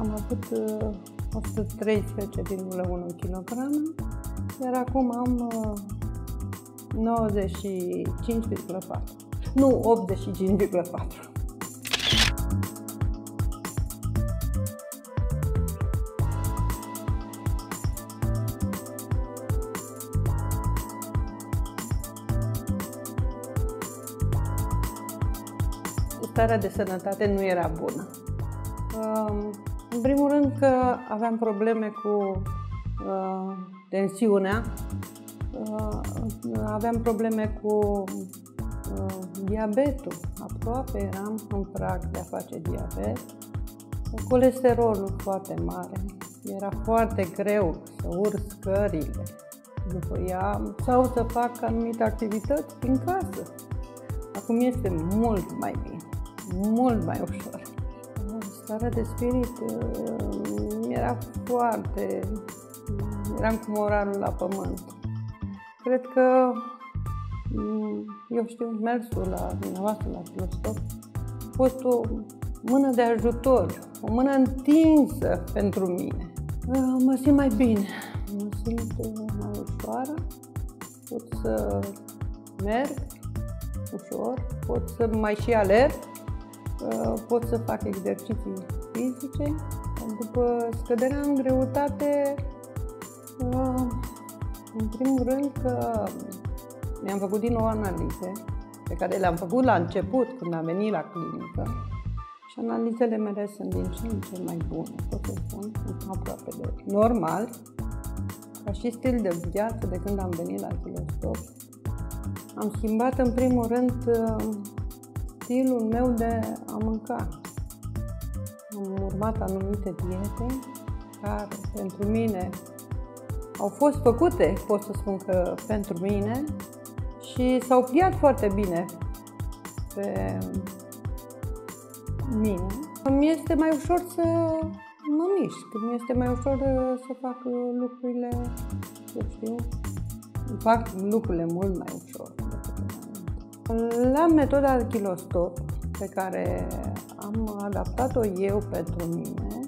am avut uh, 113,1 kg, iar acum am uh, 95,4. Nu, 85,4. starea de sănătate nu era bună. În primul rând că aveam probleme cu uh, tensiunea, uh, aveam probleme cu uh, diabetul, aproape eram în prag de a face diabet, colesterolul foarte mare, era foarte greu să urc scările după ea sau să fac anumite activități din casă. Acum este mult mai bine. Mult mai ușor. Starea de spirit uh, era foarte... eram cu moralul la pământ. Cred că, mm, eu știu, mersul la dumneavoastră, la filosop, a fost o mână de ajutor, o mână întinsă pentru mine. Uh, mă simt mai bine, mă simt uh, mai ușoară, pot să merg ușor, pot să mai și alerg, Uh, pot să fac exerciții fizice. După scăderea în greutate, uh, în primul rând că mi-am făcut din nou analize, pe care le-am făcut la început, când am venit la clinică, și analizele mele sunt din ce în ce mai bune, pot să spun, aproape de normal, ca și stil de viață de când am venit la Filostop. Am schimbat în primul rând uh, stilul meu de a mânca. Am urmat anumite diete care pentru mine au fost făcute, pot să spun că pentru mine, și s-au pliat foarte bine pe mine. Mi este mai ușor să mă mișc, mi este mai ușor să fac lucrurile, eu știu, fac lucrurile mult mai ușor. La metoda kilostop pe care am adaptat-o eu pentru mine,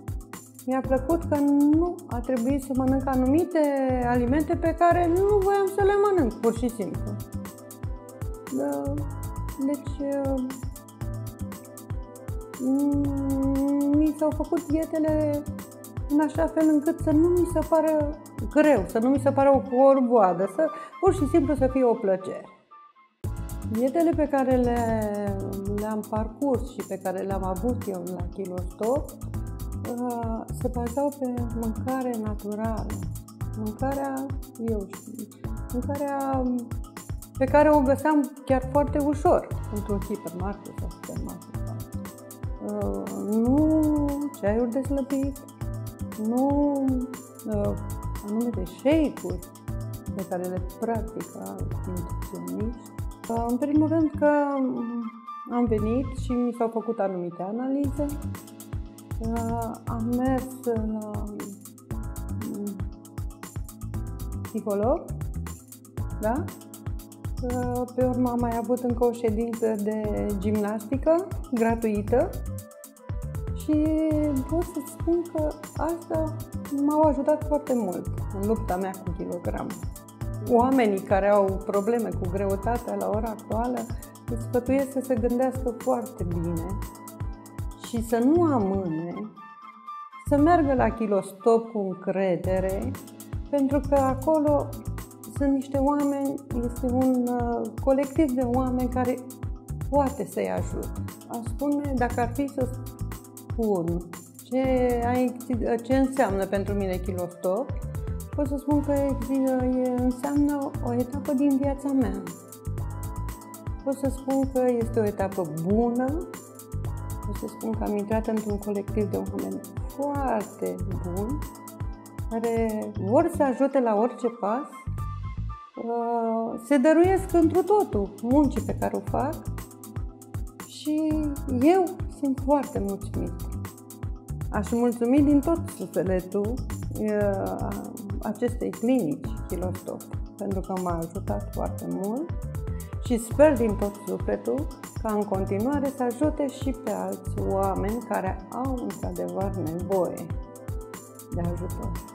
mi-a plăcut că nu a trebuit să mănânc anumite alimente pe care nu voiam să le mănânc, pur și simplu. Da, deci, mm, mi s-au făcut dietele în așa fel încât să nu mi se pară greu, să nu mi se pară o corboadă, să pur și simplu să fie o plăcere. Dietele pe care le, le-am parcurs și pe care le-am avut eu la Kilostop uh, se bazau pe mâncare naturală. Mâncarea, eu știu, mâncarea pe care o găseam chiar foarte ușor într-un hipermarket sau supermarket. Uh, nu ceaiuri de slăbit, nu uh, anumite shake-uri pe care le practică nutriționiști, în primul rând că am venit și mi s-au făcut anumite analize. Am mers la psiholog, da? Pe urmă am mai avut încă o ședință de gimnastică gratuită și pot să spun că asta m-au ajutat foarte mult în lupta mea cu kilogramul oamenii care au probleme cu greutatea la ora actuală îți sfătuiesc să se gândească foarte bine și să nu amâne, să meargă la kilostop cu încredere, pentru că acolo sunt niște oameni, este un uh, colectiv de oameni care poate să-i ajute. Aș spune, dacă ar fi să spun ce, ce înseamnă pentru mine kilostop, pot să spun că înseamnă o etapă din viața mea. Pot să spun că este o etapă bună, pot să spun că am intrat într-un colectiv de oameni foarte buni, care vor să ajute la orice pas, uh, se dăruiesc întru totul muncii pe care o fac și eu sunt foarte mulțumit. Aș mulțumi din tot sufletul acestei clinici Kilostop, pentru că m-a ajutat foarte mult și și sper din tot sufletul ca în continuare să ajute și pe alți oameni care au într-adevăr nevoie de ajutor.